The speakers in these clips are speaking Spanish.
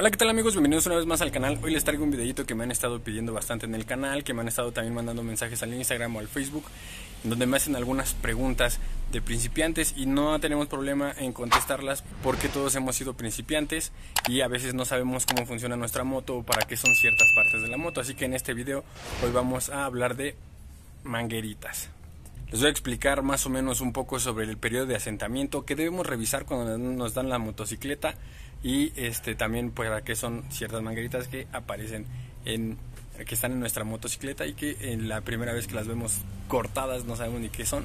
Hola, ¿qué tal amigos? Bienvenidos una vez más al canal. Hoy les traigo un videito que me han estado pidiendo bastante en el canal, que me han estado también mandando mensajes al Instagram o al Facebook, donde me hacen algunas preguntas de principiantes y no tenemos problema en contestarlas porque todos hemos sido principiantes y a veces no sabemos cómo funciona nuestra moto o para qué son ciertas partes de la moto. Así que en este video hoy vamos a hablar de mangueritas. Les voy a explicar más o menos un poco sobre el periodo de asentamiento que debemos revisar cuando nos dan la motocicleta y este también para qué son ciertas mangueritas que aparecen en que están en nuestra motocicleta y que en la primera vez que las vemos cortadas no sabemos ni qué son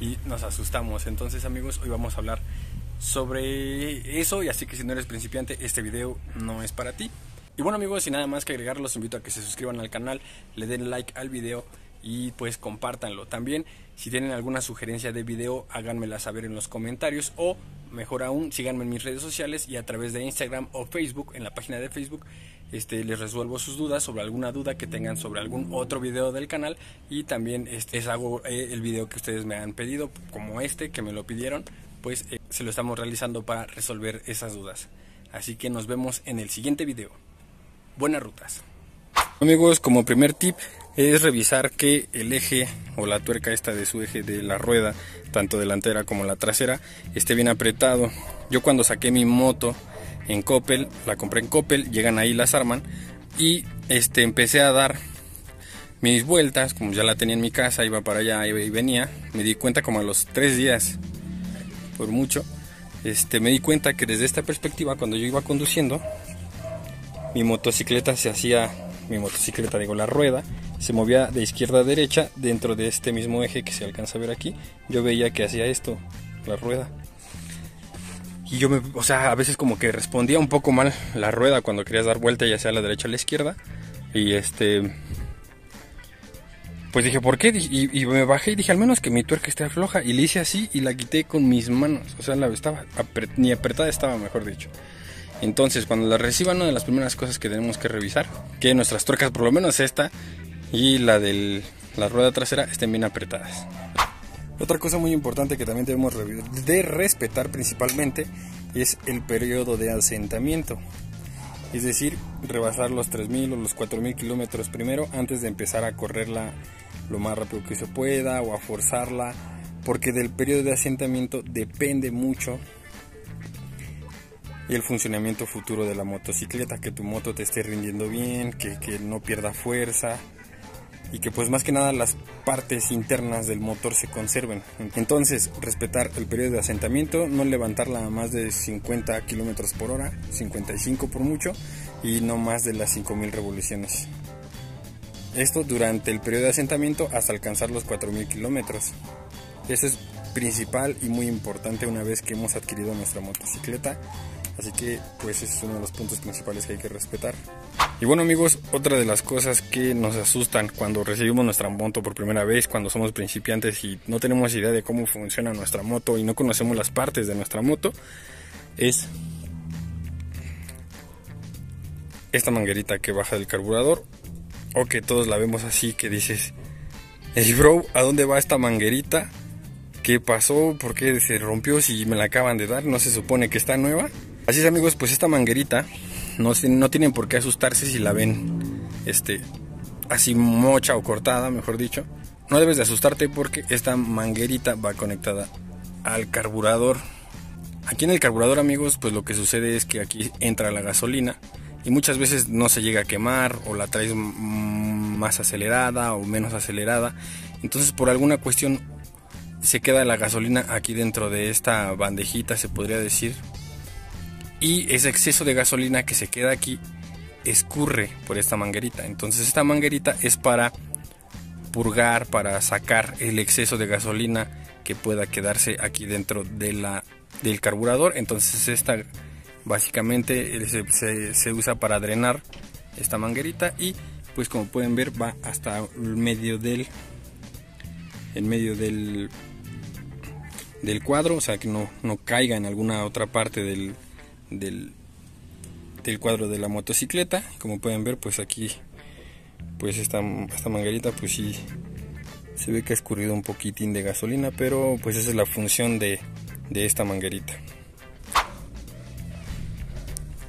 y nos asustamos. Entonces amigos, hoy vamos a hablar sobre eso y así que si no eres principiante este video no es para ti. Y bueno amigos, sin nada más que agregar, los invito a que se suscriban al canal, le den like al video y pues compártanlo. También si tienen alguna sugerencia de video háganmela saber en los comentarios o mejor aún síganme en mis redes sociales y a través de Instagram o Facebook, en la página de Facebook este, les resuelvo sus dudas sobre alguna duda que tengan sobre algún otro video del canal y también este, hago eh, el video que ustedes me han pedido como este que me lo pidieron pues eh, se lo estamos realizando para resolver esas dudas. Así que nos vemos en el siguiente video. Buenas rutas. Amigos como primer tip es revisar que el eje o la tuerca esta de su eje de la rueda, tanto delantera como la trasera, esté bien apretado. Yo cuando saqué mi moto en Coppel, la compré en Coppel, llegan ahí, las arman y este empecé a dar mis vueltas, como ya la tenía en mi casa, iba para allá y venía, me di cuenta como a los tres días, por mucho, este, me di cuenta que desde esta perspectiva, cuando yo iba conduciendo, mi motocicleta se hacía, mi motocicleta, digo, la rueda, se movía de izquierda a derecha dentro de este mismo eje que se alcanza a ver aquí. Yo veía que hacía esto, la rueda. Y yo me, o sea, a veces como que respondía un poco mal la rueda cuando querías dar vuelta ya sea a la derecha o a la izquierda. Y este pues dije, ¿por qué? Y, me bajé y dije, al menos que mi tuerca esté floja. Y le hice así y la quité con mis manos. O sea, la estaba ni apretada estaba, mejor dicho. Entonces, cuando la reciban, una de las primeras cosas que tenemos que revisar, que nuestras tuercas, por lo menos esta, y la de la rueda trasera estén bien apretadas. Otra cosa muy importante que también debemos de respetar principalmente es el periodo de asentamiento. Es decir, rebasar los 3.000 o los 4.000 kilómetros primero antes de empezar a correrla lo más rápido que se pueda o a forzarla. Porque del periodo de asentamiento depende mucho el funcionamiento futuro de la motocicleta. Que tu moto te esté rindiendo bien, que, que no pierda fuerza, y que pues más que nada las partes internas del motor se conserven. Entonces, respetar el periodo de asentamiento, no levantarla a más de 50 kilómetros por hora, 55 por mucho, y no más de las 5000 revoluciones. Esto durante el periodo de asentamiento hasta alcanzar los 4000 kilómetros. Eso es principal y muy importante una vez que hemos adquirido nuestra motocicleta. Así que pues ese es uno de los puntos principales que hay que respetar. Y bueno amigos, otra de las cosas que nos asustan cuando recibimos nuestra moto por primera vez, cuando somos principiantes y no tenemos idea de cómo funciona nuestra moto y no conocemos las partes de nuestra moto, es esta manguerita que baja del carburador o que todos la vemos así que dices, hey bro, ¿a dónde va esta manguerita? ¿Qué pasó? ¿Por qué se rompió si me la acaban de dar? ¿No se supone que está nueva? Así es amigos, pues esta manguerita no, no tienen por qué asustarse si la ven este, así mocha o cortada, mejor dicho. No debes de asustarte porque esta manguerita va conectada al carburador. Aquí en el carburador, amigos, pues lo que sucede es que aquí entra la gasolina y muchas veces no se llega a quemar o la traes más acelerada o menos acelerada. Entonces, por alguna cuestión se queda la gasolina aquí dentro de esta bandejita, se podría decir, y ese exceso de gasolina que se queda aquí escurre por esta manguerita. Entonces esta manguerita es para purgar, para sacar el exceso de gasolina que pueda quedarse aquí dentro de la, del carburador. Entonces esta básicamente se, se usa para drenar esta manguerita y pues como pueden ver va hasta el medio del en medio del del cuadro o sea que no, no caiga en alguna otra parte del, del, del cuadro de la motocicleta. Como pueden ver pues aquí pues esta, esta manguerita pues sí se ve que ha escurrido un poquitín de gasolina pero pues esa es la función de, de esta manguerita.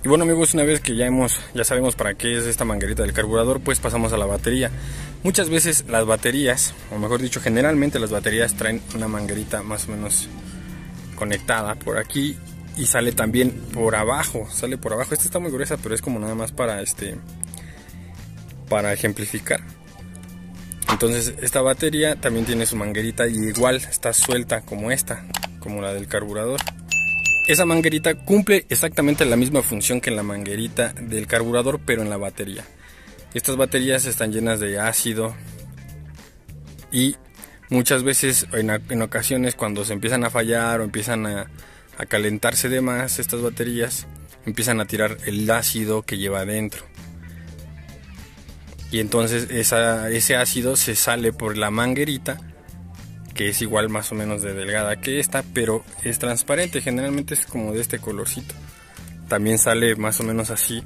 Y bueno amigos, una vez que ya hemos, ya sabemos para qué es esta manguerita del carburador, pues pasamos a la batería. Muchas veces las baterías, o mejor dicho, generalmente las baterías traen una manguerita más o menos conectada por aquí y sale también por abajo, sale por abajo. Esta está muy gruesa, pero es como nada más para este para ejemplificar. Entonces, esta batería también tiene su manguerita y igual está suelta como esta, como la del carburador. Esa manguerita cumple exactamente la misma función que la manguerita del carburador, pero en la batería. Estas baterías están llenas de ácido y muchas veces, en, ocasiones, cuando se empiezan a fallar o empiezan a, calentarse de más estas baterías, empiezan a tirar el ácido que lleva adentro. Y entonces ese ácido se sale por la manguerita que es igual más o menos de delgada que esta, pero es transparente, generalmente es como de este colorcito. También sale más o menos así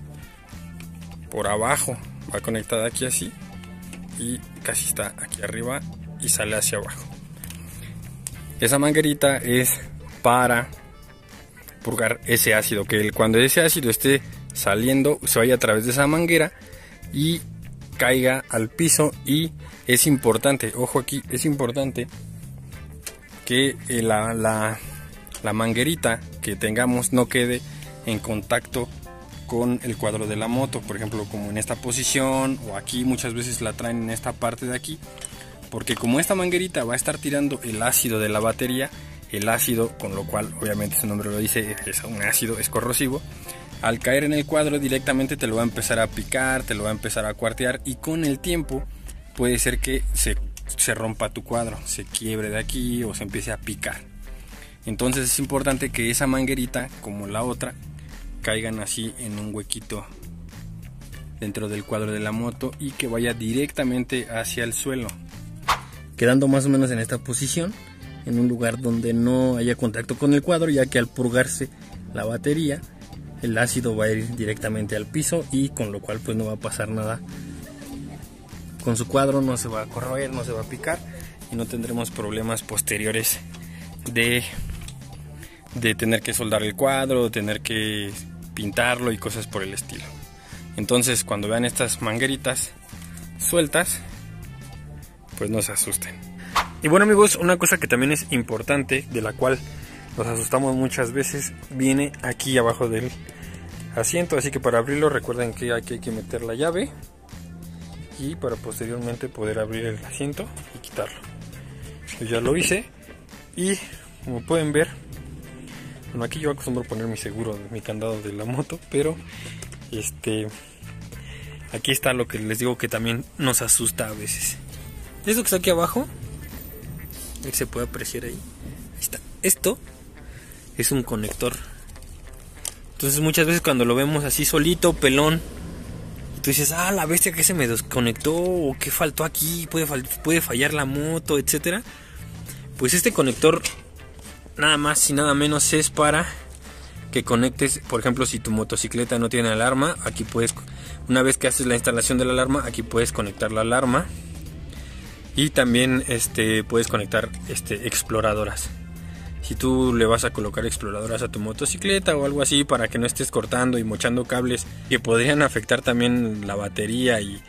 por abajo, va conectada aquí así y casi está aquí arriba y sale hacia abajo. Esa manguerita es para purgar ese ácido, que cuando ese ácido esté saliendo se vaya a través de esa manguera y caiga al piso. Y es importante, ojo aquí, es importante que eh, la, la, manguerita que tengamos no quede en contacto con el cuadro de la moto, por ejemplo como en esta posición o aquí muchas veces la traen en esta parte de aquí, porque como esta manguerita va a estar tirando el ácido de la batería, el ácido, con lo cual obviamente su nombre lo dice, es un ácido, es corrosivo, al caer en el cuadro directamente te lo va a empezar a picar, te lo va a empezar a cuartear y con el tiempo puede ser que se se rompa tu cuadro, se quiebre de aquí o se empiece a picar. Entonces es importante que esa manguerita, como la otra, caigan así en un huequito dentro del cuadro de la moto y que vaya directamente hacia el suelo. Quedando más o menos en esta posición, en un lugar donde no haya contacto con el cuadro, ya que al purgarse la batería, el ácido va a ir directamente al piso y con lo cual pues no va a pasar nada con su cuadro no se va a corroer, no se va a picar y no tendremos problemas posteriores de, de tener que soldar el cuadro, tener que pintarlo y cosas por el estilo. Entonces cuando vean estas mangueritas sueltas, pues no se asusten. Y bueno amigos, una cosa que también es importante, de la cual nos asustamos muchas veces, viene aquí abajo del asiento. Así que para abrirlo recuerden que hay que meter la llave y para posteriormente poder abrir el asiento y quitarlo. Yo ya lo hice y como pueden ver, bueno aquí yo acostumbro poner mi seguro, mi candado de la moto, pero este aquí está lo que les digo que también nos asusta a veces. Esto que está aquí abajo, se puede apreciar ahí. ahí está. Esto es un conector. Entonces muchas veces cuando lo vemos así solito, pelón, tú dices, ah, la bestia que se me desconectó, o qué faltó aquí, puede, puede fallar la moto, etcétera. Pues este conector, nada más y nada menos, es para que conectes, por ejemplo, si tu motocicleta no tiene alarma, aquí puedes, una vez que haces la instalación de la alarma, aquí puedes conectar la alarma. Y también este, puedes conectar este, exploradoras. Si tú le vas a colocar exploradoras a tu motocicleta o algo así para que no estés cortando y mochando cables que podrían afectar también la batería y,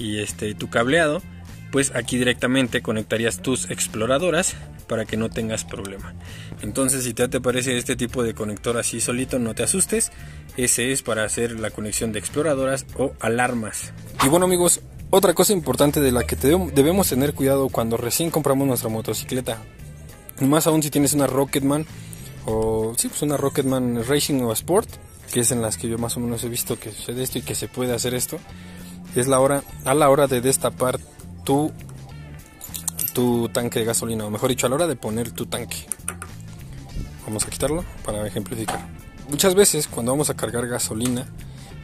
este tu cableado pues aquí directamente conectarías tus exploradoras para que no tengas problema. Entonces si te parece este tipo de conector así solito no te asustes. Ese es para hacer la conexión de exploradoras o alarmas. Y bueno amigos otra cosa importante de la que debemos tener cuidado cuando recién compramos nuestra motocicleta más aún si tienes una Rocketman o sí, pues una Rocketman Racing o Sport, que es en las que yo más o menos he visto que sucede esto y que se puede hacer esto. Es la hora a la hora de destapar tu tu tanque de gasolina, o mejor dicho, a la hora de poner tu tanque. Vamos a quitarlo para ejemplificar. Muchas veces cuando vamos a cargar gasolina,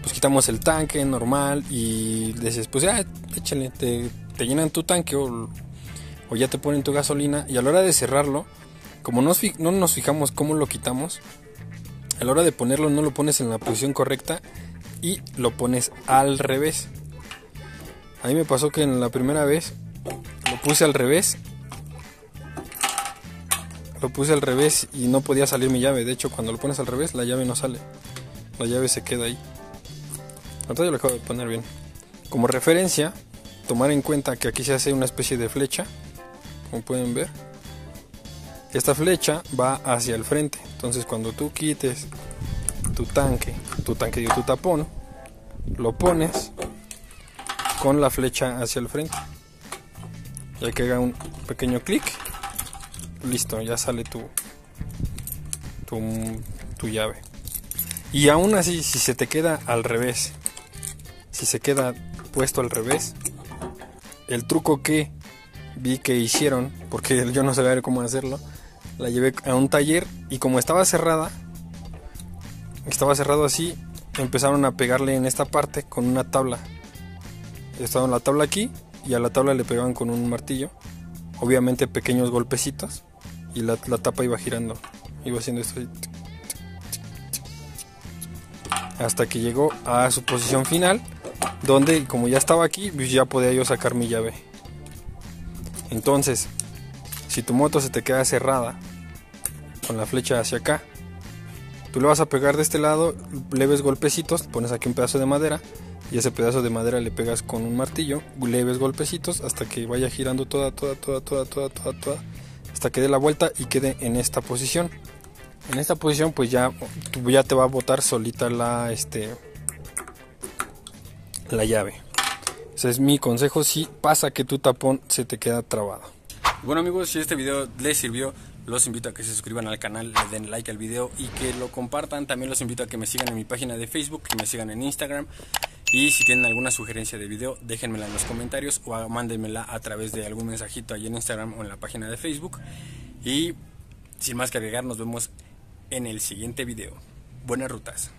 pues quitamos el tanque normal y dices, pues ya, échale, te, llenan tu tanque o o ya te ponen tu gasolina y a la hora de cerrarlo, como no, no nos fijamos cómo lo quitamos, a la hora de ponerlo no lo pones en la posición correcta y lo pones al revés. A mí me pasó que en la primera vez lo puse al revés. Lo puse al revés y no podía salir mi llave. De hecho, cuando lo pones al revés, la llave no sale. la llave se queda ahí. Yo lo acabo de poner bien. Como referencia, tomar en cuenta que aquí se hace una especie de flecha, como pueden ver. Esta flecha va hacia el frente, entonces cuando tú quites tu tanque, tu tanque y tu tapón, lo pones con la flecha hacia el frente. Ya que haga un pequeño clic, listo, ya sale tu, tu llave. Y aún así, si se te queda al revés, si se queda puesto al revés, el truco que vi que hicieron, porque yo no sabía cómo hacerlo, la llevé a un taller y como estaba cerrada, estaba cerrado así, empezaron a pegarle en esta parte con una tabla. Estaba la tabla aquí y a la tabla le pegaban con un martillo, obviamente pequeños golpecitos y la, tapa iba girando, iba haciendo esto hasta que llegó a su posición final donde como ya estaba aquí pues ya podía yo sacar mi llave. Entonces si tu moto se te queda cerrada con la flecha hacia acá tú le vas a pegar de este lado leves golpecitos pones aquí un pedazo de madera y ese pedazo de madera le pegas con un martillo leves golpecitos hasta que vaya girando toda toda toda toda toda toda toda hasta que dé la vuelta y quede en esta posición. En esta posición pues ya ya te va a botar solita la este la llave. Ese es mi consejo si pasa que tu tapón se te queda trabado. Bueno amigos, si este video les sirvió, los invito a que se suscriban al canal, le den like al video y que lo compartan. También los invito a que me sigan en mi página de Facebook, que me sigan en Instagram. Y si tienen alguna sugerencia de video, déjenmela en los comentarios o mándenmela a través de algún mensajito ahí en Instagram o en la página de Facebook. Y sin más que agregar, nos vemos en el siguiente video. Buenas rutas.